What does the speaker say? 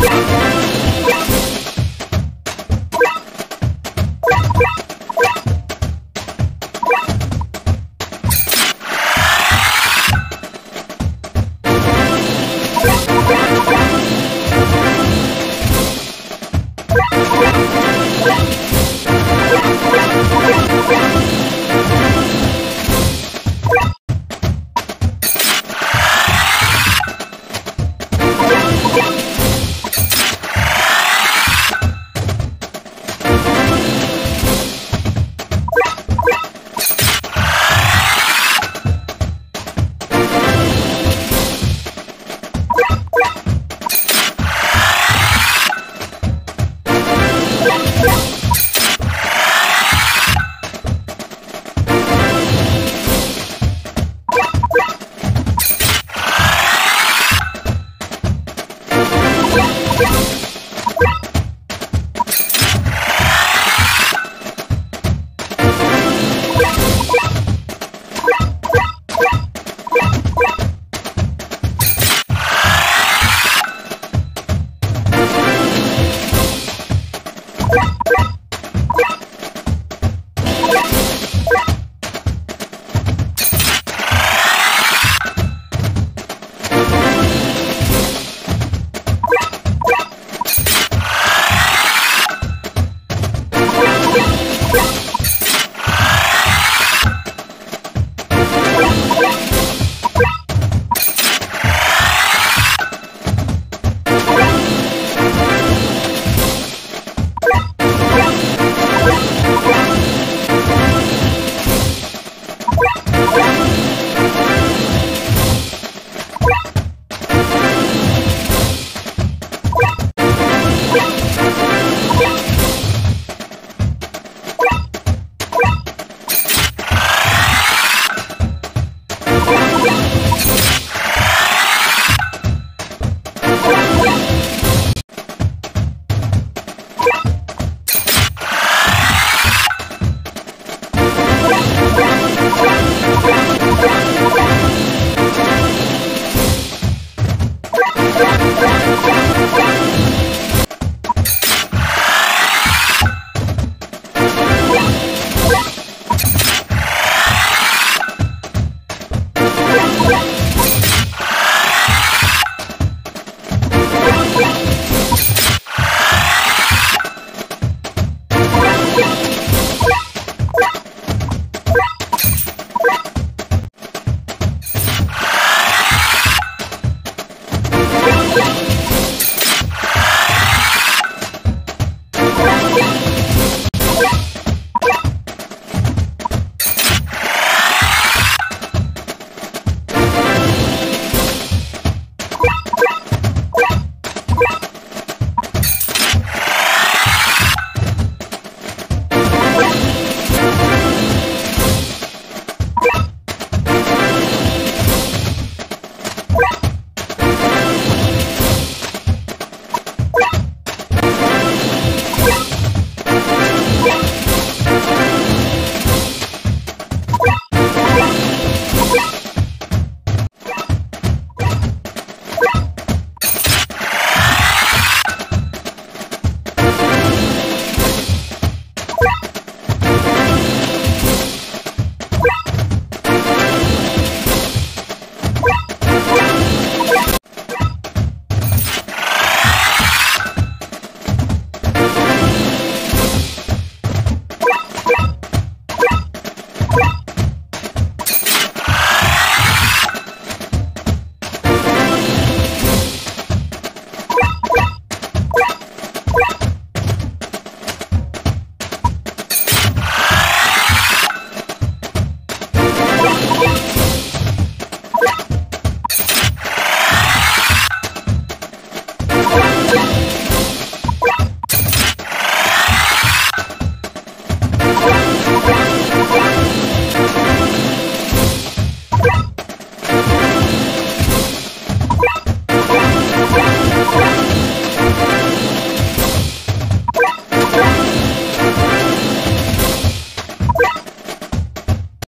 Yeah.